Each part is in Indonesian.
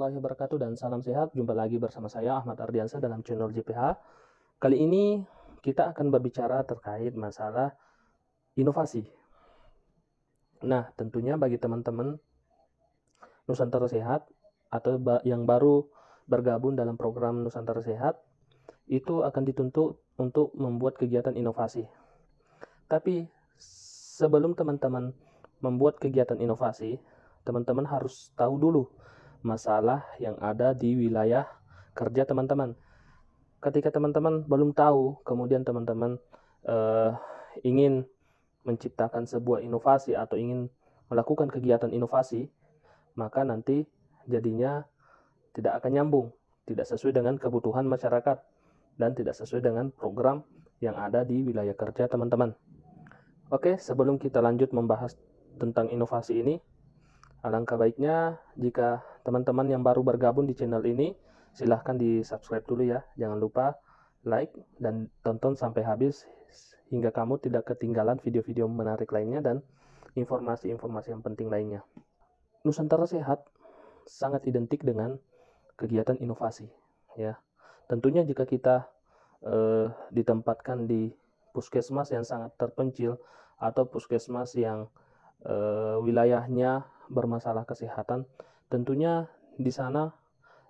warahmatullahi wabarakatuh dan salam sehat. Jumpa lagi bersama saya Ahmad Ardiansa dalam channel JPH. Kali ini kita akan berbicara terkait masalah inovasi. Nah, tentunya bagi teman-teman Nusantara Sehat atau yang baru bergabung dalam program Nusantara Sehat itu akan dituntut untuk membuat kegiatan inovasi. Tapi sebelum teman-teman membuat kegiatan inovasi, teman-teman harus tahu dulu masalah yang ada di wilayah kerja teman-teman. Ketika teman-teman belum tahu, kemudian teman-teman uh, ingin menciptakan sebuah inovasi atau ingin melakukan kegiatan inovasi, maka nanti jadinya tidak akan nyambung, tidak sesuai dengan kebutuhan masyarakat, dan tidak sesuai dengan program yang ada di wilayah kerja teman-teman. Oke, sebelum kita lanjut membahas tentang inovasi ini, Alangkah baiknya jika teman-teman yang baru bergabung di channel ini, silahkan di subscribe dulu ya. Jangan lupa like dan tonton sampai habis hingga kamu tidak ketinggalan video-video menarik lainnya dan informasi-informasi yang penting lainnya. Nusantara Sehat sangat identik dengan kegiatan inovasi ya. Tentunya jika kita eh, ditempatkan di puskesmas yang sangat terpencil atau puskesmas yang eh, wilayahnya bermasalah kesehatan, tentunya di sana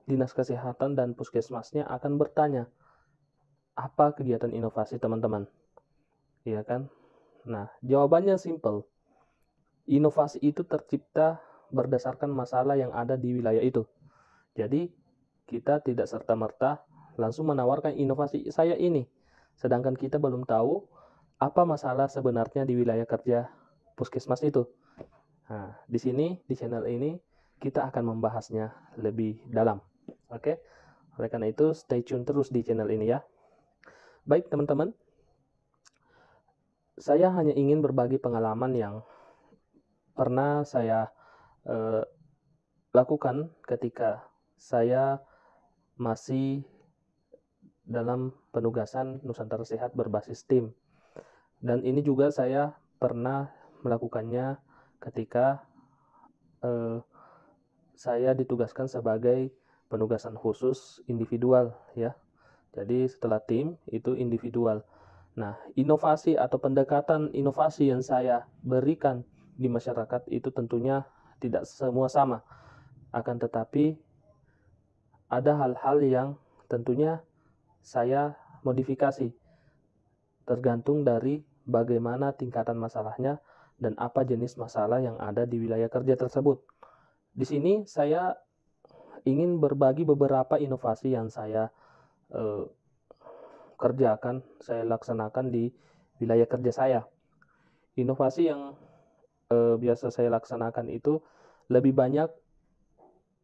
dinas kesehatan dan puskesmasnya akan bertanya apa kegiatan inovasi teman-teman. Iya kan? Nah, jawabannya simple. Inovasi itu tercipta berdasarkan masalah yang ada di wilayah itu. Jadi, kita tidak serta-merta langsung menawarkan inovasi saya ini. Sedangkan kita belum tahu apa masalah sebenarnya di wilayah kerja puskesmas itu. Nah, di sini di channel ini kita akan membahasnya lebih dalam. Oke. Oleh karena itu stay tune terus di channel ini ya. Baik teman-teman. Saya hanya ingin berbagi pengalaman yang pernah saya eh, lakukan ketika saya masih dalam penugasan Nusantara Sehat berbasis tim. Dan ini juga saya pernah melakukannya ketika eh, saya ditugaskan sebagai penugasan khusus individual ya. Jadi setelah tim itu individual. Nah, inovasi atau pendekatan inovasi yang saya berikan di masyarakat itu tentunya tidak semua sama. Akan tetapi ada hal-hal yang tentunya saya modifikasi tergantung dari bagaimana tingkatan masalahnya dan apa jenis masalah yang ada di wilayah kerja tersebut. Di sini saya ingin berbagi beberapa inovasi yang saya eh, kerjakan, saya laksanakan di wilayah kerja saya. Inovasi yang eh, biasa saya laksanakan itu lebih banyak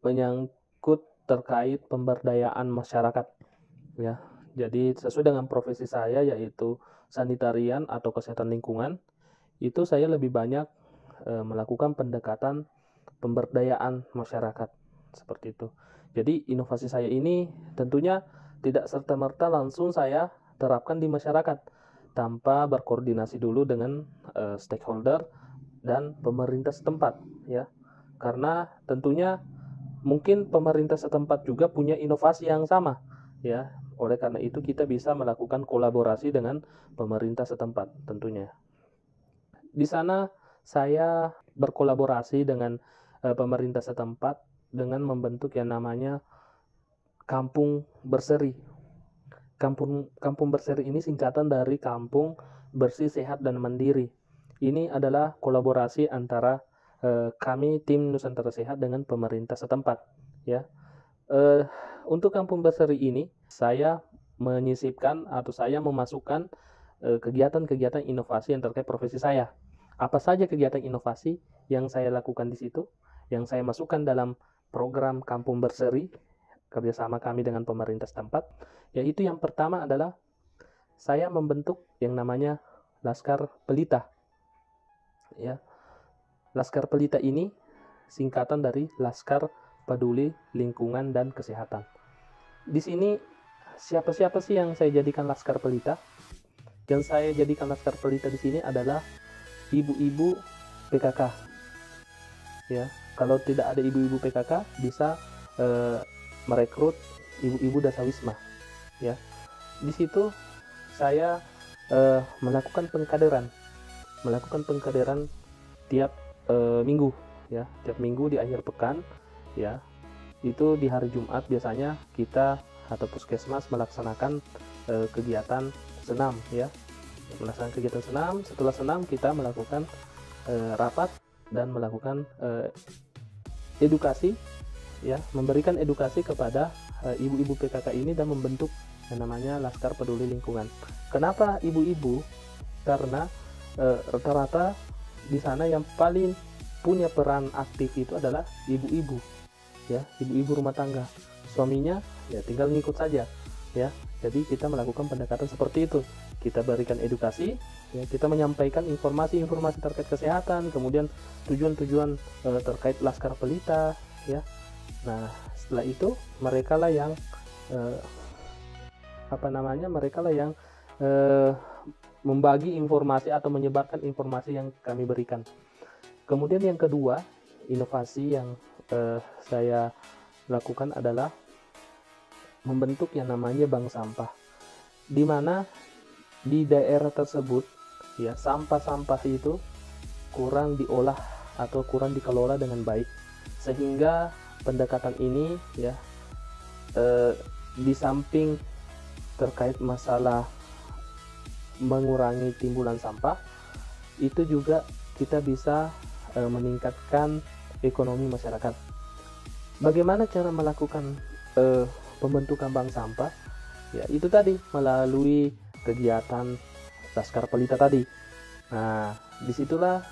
menyangkut terkait pemberdayaan masyarakat. Ya, jadi sesuai dengan profesi saya yaitu sanitarian atau kesehatan lingkungan itu saya lebih banyak e, melakukan pendekatan pemberdayaan masyarakat seperti itu. Jadi inovasi saya ini tentunya tidak serta-merta langsung saya terapkan di masyarakat tanpa berkoordinasi dulu dengan e, stakeholder dan pemerintah setempat ya. Karena tentunya mungkin pemerintah setempat juga punya inovasi yang sama ya. Oleh karena itu kita bisa melakukan kolaborasi dengan pemerintah setempat tentunya. Di sana saya berkolaborasi dengan uh, pemerintah setempat dengan membentuk yang namanya Kampung Berseri. Kampung Kampung Berseri ini singkatan dari Kampung Bersih Sehat dan Mandiri. Ini adalah kolaborasi antara uh, kami tim Nusantara Sehat dengan pemerintah setempat, ya. Uh, untuk Kampung Berseri ini saya menyisipkan atau saya memasukkan kegiatan-kegiatan inovasi yang terkait profesi saya apa saja kegiatan inovasi yang saya lakukan di situ, yang saya masukkan dalam program Kampung Berseri kerjasama kami dengan pemerintah setempat, yaitu yang pertama adalah saya membentuk yang namanya Laskar Pelita. Ya, Laskar Pelita ini singkatan dari Laskar Peduli Lingkungan dan Kesehatan. Di sini siapa-siapa sih yang saya jadikan Laskar Pelita? Yang saya jadikan Laskar Pelita di sini adalah ibu-ibu PKK ya kalau tidak ada ibu-ibu PKK bisa uh, merekrut ibu-ibu dasawisma. Ya di situ saya uh, melakukan pengkaderan. Melakukan pengkaderan tiap uh, minggu. Ya tiap minggu di akhir pekan. Ya itu di hari Jumat biasanya kita atau puskesmas melaksanakan uh, kegiatan senam. Ya melaksanakan kegiatan senam setelah senam kita melakukan uh, rapat dan melakukan uh, edukasi ya memberikan edukasi kepada ibu-ibu uh, PKK ini dan membentuk yang namanya Laskar Peduli Lingkungan. Kenapa ibu-ibu? Karena rata-rata di sana yang paling punya peran aktif itu adalah ibu-ibu ya ibu-ibu rumah tangga suaminya ya tinggal ngikut saja ya jadi kita melakukan pendekatan seperti itu kita berikan edukasi ya kita menyampaikan informasi-informasi terkait kesehatan kemudian tujuan-tujuan e, terkait laskar pelita ya nah setelah itu mereka lah yang e, apa namanya mereka lah yang e, membagi informasi atau menyebarkan informasi yang kami berikan. Kemudian yang kedua, inovasi yang eh, saya lakukan adalah membentuk yang namanya bank sampah. Di mana di daerah tersebut ya sampah-sampah itu kurang diolah atau kurang dikelola dengan baik sehingga pendekatan ini ya eh, di samping terkait masalah mengurangi timbulan sampah itu juga kita bisa e, meningkatkan ekonomi masyarakat. Bagaimana cara melakukan e, pembentukan bank sampah? Ya, itu tadi melalui kegiatan Laskar Pelita tadi. Nah, di situlah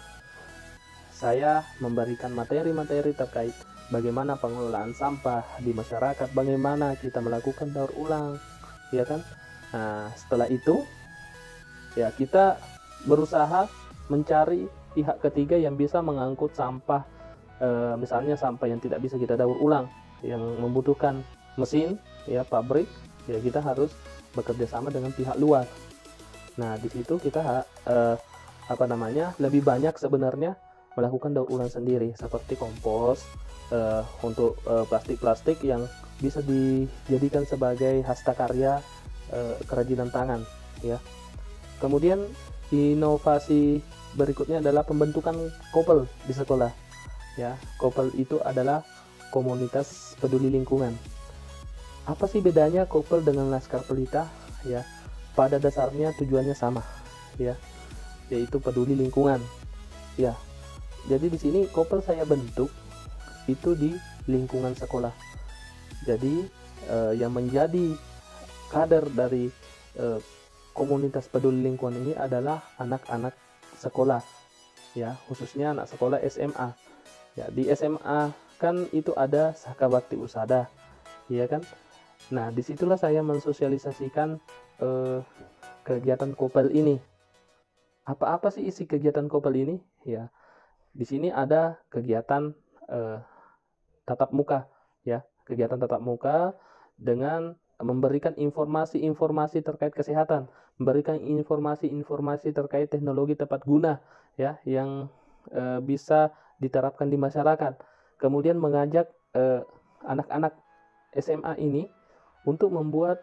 saya memberikan materi-materi terkait bagaimana pengelolaan sampah di masyarakat, bagaimana kita melakukan daur ulang, ya kan? Nah, setelah itu ya kita berusaha mencari pihak ketiga yang bisa mengangkut sampah e, misalnya sampah yang tidak bisa kita daur ulang yang membutuhkan mesin ya pabrik ya kita harus bekerja sama dengan pihak luar nah di situ kita e, apa namanya lebih banyak sebenarnya melakukan daur ulang sendiri seperti kompos e, untuk plastik-plastik yang bisa dijadikan sebagai hasta karya e, kerajinan tangan ya Kemudian inovasi berikutnya adalah pembentukan kopel di sekolah. Ya, kopel itu adalah komunitas peduli lingkungan. Apa sih bedanya kopel dengan laskar pelita? Ya, pada dasarnya tujuannya sama, ya, yaitu peduli lingkungan. Ya, jadi di sini kopel saya bentuk itu di lingkungan sekolah. Jadi eh, yang menjadi kader dari eh, komunitas peduli lingkungan ini adalah anak-anak sekolah ya khususnya anak sekolah SMA ya di SMA kan itu ada Saka Bakti Usada ya kan nah di situlah saya mensosialisasikan eh, kegiatan kopel ini. Apa-apa sih isi kegiatan kopel ini? Ya di sini ada kegiatan eh, tatap muka ya. Kegiatan tatap muka dengan memberikan informasi-informasi terkait kesehatan, memberikan informasi-informasi terkait teknologi tepat guna ya yang e, bisa diterapkan di masyarakat. Kemudian mengajak anak-anak SMA ini untuk membuat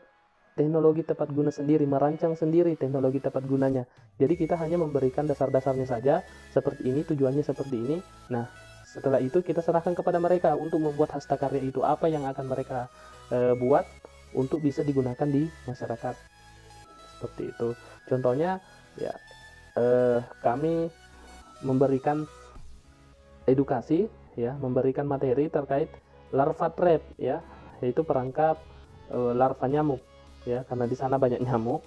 teknologi tepat guna sendiri, merancang sendiri teknologi tepat gunanya. Jadi kita hanya memberikan dasar-dasarnya saja, seperti ini tujuannya seperti ini. Nah, setelah itu kita serahkan kepada mereka untuk membuat hasta karya itu apa yang akan mereka e, buat untuk bisa digunakan di masyarakat seperti itu contohnya ya eh, kami memberikan edukasi ya memberikan materi terkait larva trap ya yaitu perangkap eh, larva nyamuk ya karena di sana banyak nyamuk.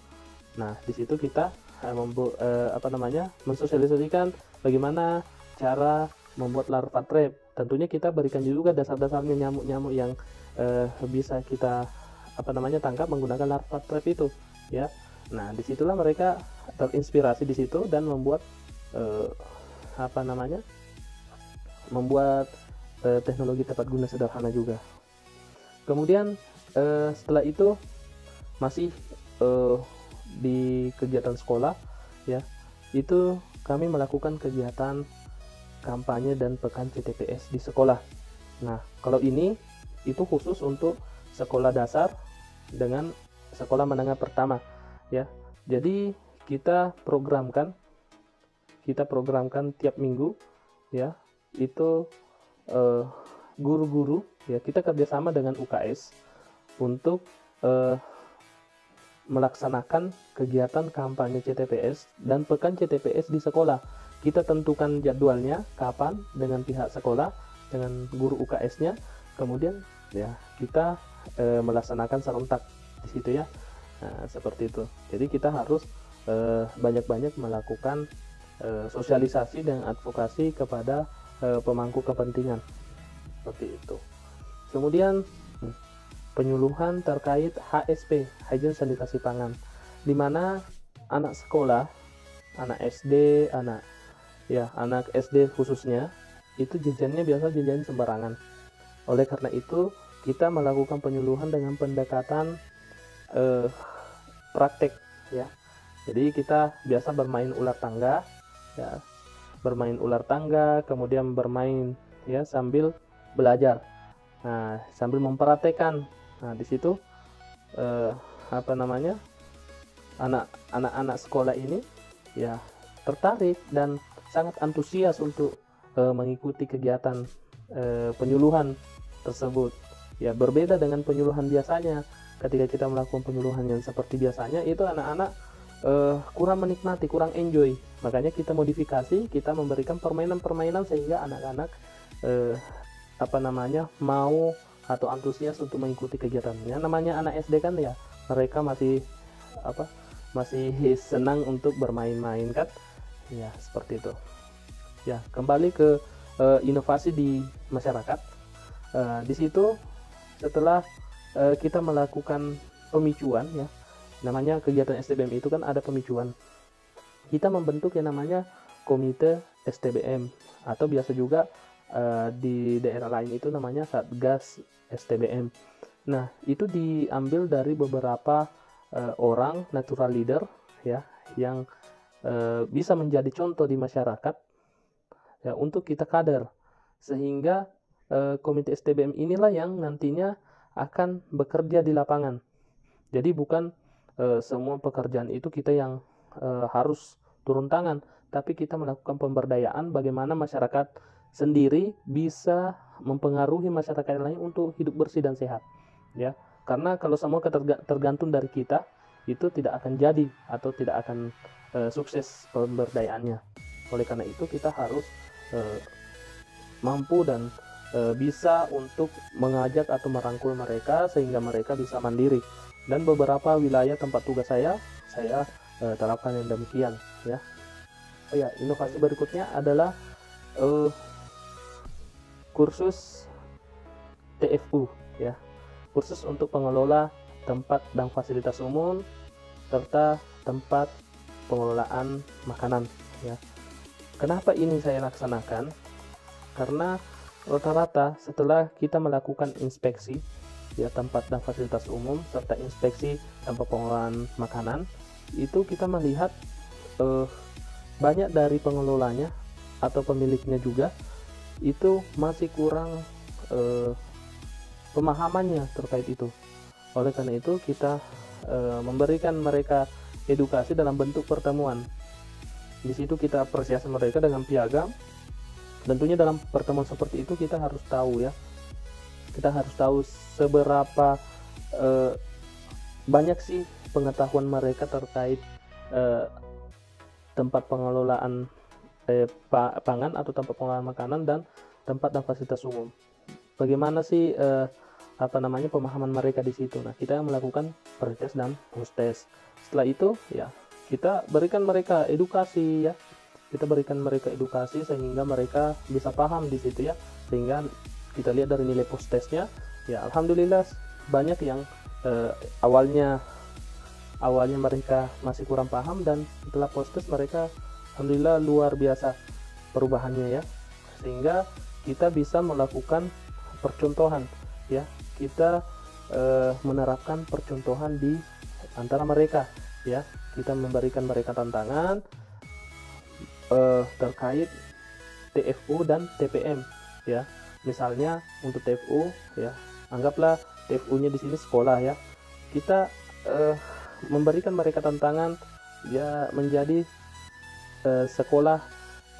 Nah di situ kita eh, membu eh, apa namanya mensosialisasikan bagaimana cara membuat larva trap. Tentunya kita berikan juga dasar-dasarnya nyamuk-nyamuk yang eh, bisa kita apa namanya tangkap menggunakan larva trap itu ya. Nah di situlah mereka terinspirasi di situ dan membuat eh, apa namanya membuat eh, teknologi tepat guna sederhana juga. Kemudian eh, setelah itu masih eh, di kegiatan sekolah ya. Itu kami melakukan kegiatan kampanye dan pekan CTPS di sekolah. Nah kalau ini itu khusus untuk sekolah dasar dengan sekolah menengah pertama ya. Jadi kita programkan kita programkan tiap minggu ya. Itu guru guru-guru ya kita kerjasama dengan UKS untuk uh, melaksanakan kegiatan kampanye CTPS dan pekan CTPS di sekolah. Kita tentukan jadwalnya kapan dengan pihak sekolah dengan guru UKS-nya kemudian ya kita e, melaksanakan serentak di situ ya. Nah, seperti itu. Jadi kita harus e, banyak-banyak melakukan e, sosialisasi dan advokasi kepada e, pemangku kepentingan. Seperti itu. Kemudian penyuluhan terkait HSP hygiene sanitasi pangan di mana anak sekolah anak SD anak ya anak SD khususnya itu jajannya biasa jajan sembarangan oleh karena itu, kita melakukan penyuluhan dengan pendekatan eh, praktek ya. Jadi kita biasa bermain ular tangga ya. Bermain ular tangga, kemudian bermain ya sambil belajar. Nah, sambil mempraktekkan. Nah, di situ eh, apa namanya? anak-anak sekolah ini ya tertarik dan sangat antusias untuk eh, mengikuti kegiatan eh, penyuluhan tersebut. Ya, berbeda dengan penyuluhan biasanya. Ketika kita melakukan penyuluhan yang seperti biasanya, itu anak-anak uh, kurang menikmati, kurang enjoy. Makanya kita modifikasi, kita memberikan permainan-permainan sehingga anak-anak uh, apa namanya mau atau antusias untuk mengikuti kegiatannya. Namanya anak SD kan ya, mereka masih apa? Masih senang untuk bermain-main kan? Ya, seperti itu. Ya, kembali ke uh, inovasi di masyarakat uh, di situ setelah uh, kita melakukan pemicuan ya namanya kegiatan STBM itu kan ada pemicuan kita membentuk yang namanya komite STBM atau biasa juga uh, di daerah lain itu namanya satgas STBM nah itu diambil dari beberapa uh, orang natural leader ya yang uh, bisa menjadi contoh di masyarakat ya untuk kita kader sehingga Eh, komite STBM inilah yang nantinya akan bekerja di lapangan. Jadi bukan e, semua pekerjaan itu kita yang e, harus turun tangan, tapi kita melakukan pemberdayaan bagaimana masyarakat sendiri bisa mempengaruhi masyarakat lain untuk hidup bersih dan sehat. Ya, karena kalau semua tergantung dari kita, itu tidak akan jadi atau tidak akan e, sukses pemberdayaannya. Oleh karena itu kita harus e, mampu dan e, bisa untuk mengajak atau merangkul mereka sehingga mereka bisa mandiri dan beberapa wilayah tempat tugas saya saya e, terapkan yang demikian ya oh ya inovasi berikutnya adalah e, kursus TFU ya. Kursus untuk pengelola tempat dan fasilitas umum serta tempat pengelolaan makanan ya. Kenapa ini saya laksanakan? Karena Rata-rata setelah kita melakukan inspeksi ya tempat dan fasilitas umum serta inspeksi tempat pengolahan makanan itu kita melihat eh, banyak dari pengelolanya atau pemiliknya juga itu masih kurang eh, pemahamannya terkait itu. Oleh karena itu kita eh, memberikan mereka edukasi dalam bentuk pertemuan. Di situ kita apresiasi mereka dengan piagam tentunya dalam pertemuan seperti itu kita harus tahu ya kita harus tahu seberapa eh, banyak sih pengetahuan mereka terkait tempat pengelolaan eh, pangan atau tempat pengelolaan makanan dan tempat dan fasilitas umum. Bagaimana sih eh, apa namanya pemahaman mereka di situ? Nah kita melakukan pretest dan post test setelah itu ya kita berikan mereka edukasi ya. Kita berikan mereka edukasi sehingga mereka bisa paham di situ ya. Sehingga kita lihat dari nilai post testnya ya alhamdulillah banyak yang eh, awalnya awalnya mereka masih kurang paham dan setelah post test mereka alhamdulillah luar biasa perubahannya ya. Sehingga kita bisa melakukan percontohan ya. Kita eh, menerapkan percontohan di antara mereka ya. Kita memberikan mereka tantangan uh, terkait TFU dan TPM ya. Misalnya untuk TFU ya anggaplah TFU-nya di sini sekolah ya. Kita uh, memberikan mereka tantangan ya menjadi uh, sekolah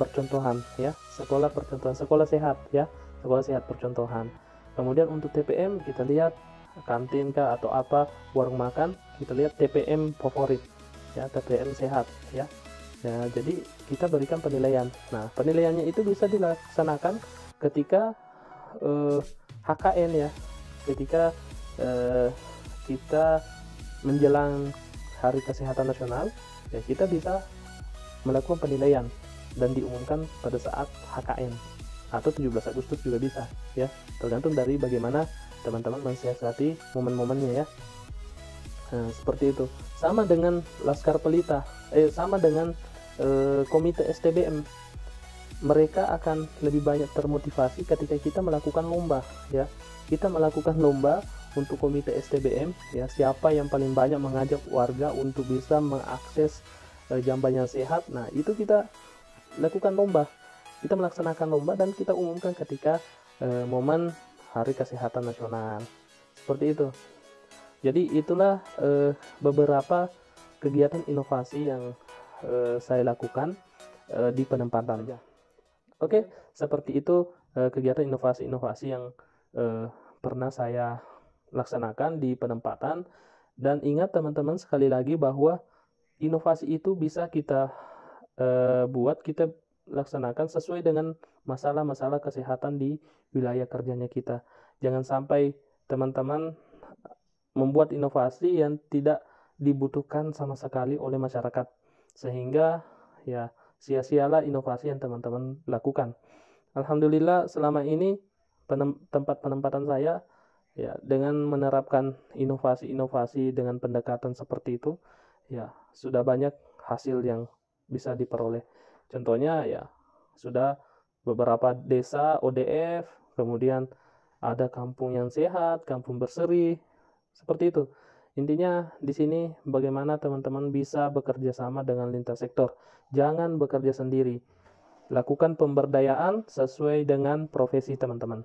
percontohan ya. Sekolah percontohan sekolah sehat ya. Sekolah sehat percontohan. Kemudian untuk TPM kita lihat kantin kah atau apa warung makan kita lihat TPM favorit ya. TPM sehat ya. Ya jadi kita berikan penilaian. Nah penilaiannya itu bisa dilaksanakan ketika eh, HKN ya. Ketika eh, kita menjelang Hari Kesehatan Nasional, ya kita bisa melakukan penilaian dan diumumkan pada saat HKN atau 17 Agustus juga bisa ya. Tergantung dari bagaimana teman-teman mensiasati momen-momennya ya. Nah, seperti itu. Sama dengan Laskar Pelita eh sama dengan eh, komite STBM mereka akan lebih banyak termotivasi ketika kita melakukan lomba ya. Kita melakukan lomba untuk komite STBM ya. Siapa yang paling banyak mengajak warga untuk bisa mengakses jamban yang sehat nah itu kita lakukan lomba. Kita melaksanakan lomba dan kita umumkan ketika e, momen hari kesehatan nasional. Seperti itu. Jadi itulah e, beberapa kegiatan inovasi yang e, saya lakukan e, di penempatan. Oke seperti itu e, kegiatan inovasi-inovasi yang e, pernah saya laksanakan di penempatan. Dan ingat teman-teman sekali lagi bahwa inovasi itu bisa kita uh, buat kita laksanakan sesuai dengan masalah-masalah kesehatan di wilayah kerjanya kita. Jangan sampai teman-teman membuat inovasi yang tidak dibutuhkan sama sekali oleh masyarakat sehingga ya sia-sialah inovasi yang teman-teman lakukan. Alhamdulillah selama ini penem tempat penempatan saya ya dengan menerapkan inovasi-inovasi dengan pendekatan seperti itu ya sudah banyak hasil yang bisa diperoleh. Contohnya ya sudah beberapa desa ODF kemudian ada kampung yang sehat kampung berseri seperti itu. Intinya di sini bagaimana teman-teman bisa bekerja sama dengan lintas sektor. Jangan bekerja sendiri. Lakukan pemberdayaan sesuai dengan profesi teman-teman.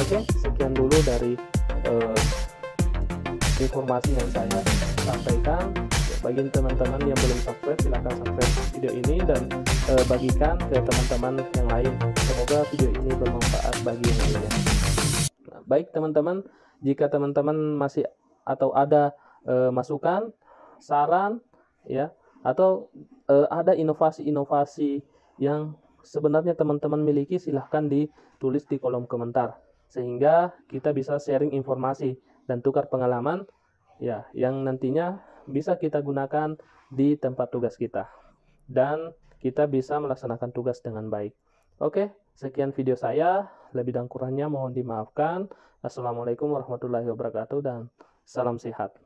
Oke sekian dulu dari uh, informasi yang saya sampaikan bagi teman-teman yang belum subscribe silahkan subscribe video ini dan uh, bagikan ke teman-teman yang lain. Semoga video ini bermanfaat bagi yang lainnya. Nah, baik teman-teman jika teman-teman masih atau ada uh, masukan saran ya atau uh, ada inovasi-inovasi yang sebenarnya teman-teman miliki silahkan ditulis di kolom komentar. Sehingga kita bisa sharing informasi dan tukar pengalaman ya yang nantinya bisa kita gunakan di tempat tugas kita dan kita bisa melaksanakan tugas dengan baik. Oke, sekian video saya. Lebih dan kurangnya mohon dimaafkan. Assalamualaikum warahmatullahi wabarakatuh dan salam sehat.